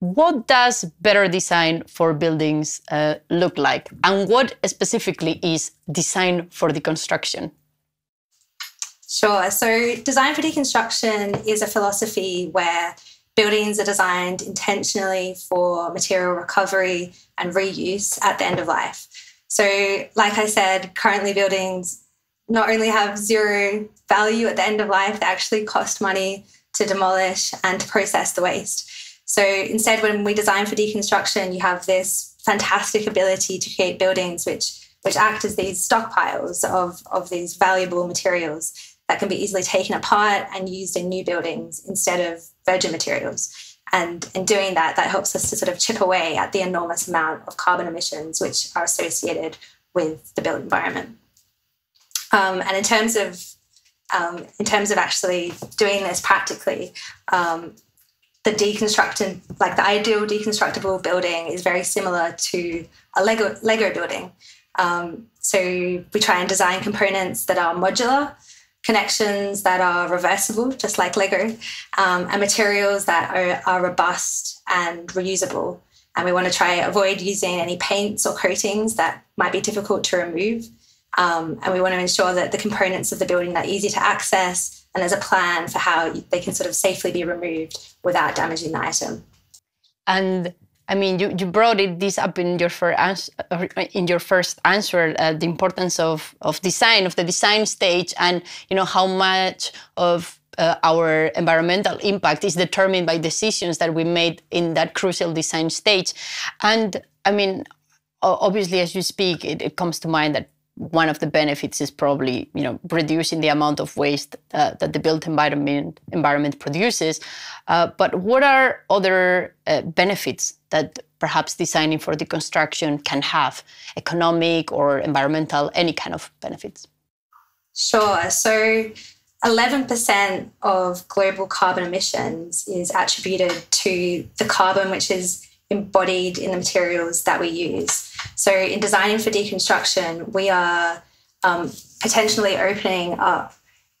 what does better design for buildings uh, look like? And what specifically is design for deconstruction? Sure. So, design for deconstruction is a philosophy where buildings are designed intentionally for material recovery and reuse at the end of life. So, like I said, currently buildings not only have zero value at the end of life, they actually cost money to demolish and to process the waste. So instead, when we design for deconstruction, you have this fantastic ability to create buildings which which act as these stockpiles of, of these valuable materials that can be easily taken apart and used in new buildings instead of virgin materials. And in doing that, that helps us to sort of chip away at the enormous amount of carbon emissions which are associated with the built environment. Um, and in terms of um, in terms of actually doing this practically, um, the deconstructed, like the ideal deconstructible building is very similar to a Lego, Lego building. Um, so we try and design components that are modular, connections that are reversible, just like Lego, um, and materials that are, are robust and reusable. And we want to try avoid using any paints or coatings that might be difficult to remove. Um, and we want to ensure that the components of the building are easy to access and there's a plan for how they can sort of safely be removed without damaging the item. And I mean, you, you brought it, this up in your first in your first answer, uh, the importance of of design, of the design stage, and you know how much of uh, our environmental impact is determined by decisions that we made in that crucial design stage. And I mean, obviously, as you speak, it, it comes to mind that one of the benefits is probably you know reducing the amount of waste uh, that the built environment environment produces. Uh, but what are other uh, benefits that perhaps designing for deconstruction can have, economic or environmental, any kind of benefits? Sure. So. 11% of global carbon emissions is attributed to the carbon which is embodied in the materials that we use. So, in designing for deconstruction, we are um, potentially opening up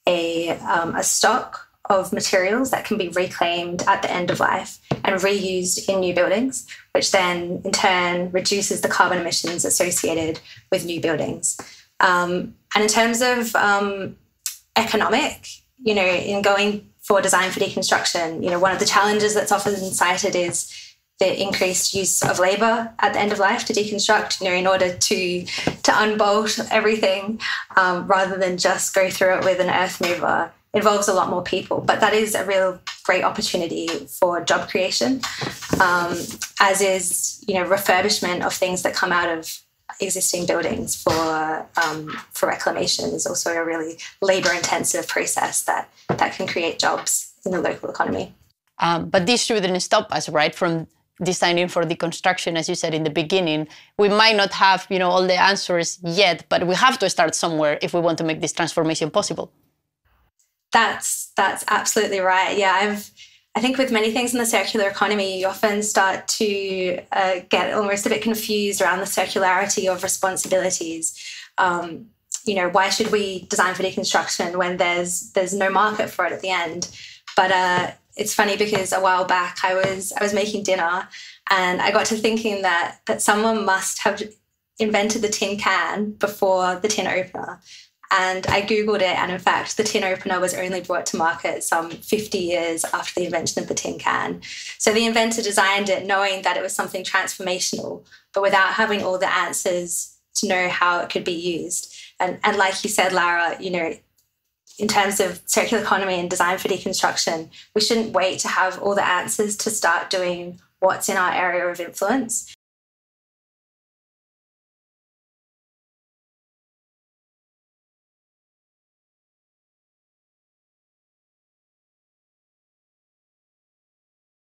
a, um, a stock of materials that can be reclaimed at the end of life and reused in new buildings, which then in turn reduces the carbon emissions associated with new buildings. Um, and in terms of um, economic, you know, in going for design for deconstruction, you know, one of the challenges that's often cited is the increased use of labor at the end of life to deconstruct, you know, in order to to unbolt everything um, rather than just go through it with an earth mover involves a lot more people. But that is a real great opportunity for job creation, um, as is you know refurbishment of things that come out of existing buildings for um, for reclamation is also a really labor intensive process that that can create jobs in the local economy. Um, but this shouldn't stop us, right, from designing for deconstruction as you said in the beginning we might not have you know all the answers yet but we have to start somewhere if we want to make this transformation possible. That's that's absolutely right. Yeah i've i think with many things in the circular economy you often start to uh, get almost a bit confused around the circularity of responsibilities. Um, you know why should we design for deconstruction when there's there's no market for it at the end? But uh, it's funny because a while back I was I was making dinner and I got to thinking that that someone must have invented the tin can before the tin opener. And I Googled it, and in fact, the tin opener was only brought to market some 50 years after the invention of the tin can. So the inventor designed it knowing that it was something transformational, but without having all the answers to know how it could be used. And, and like you said, Lara, you know, in terms of circular economy and design for deconstruction, we shouldn't wait to have all the answers to start doing what's in our area of influence.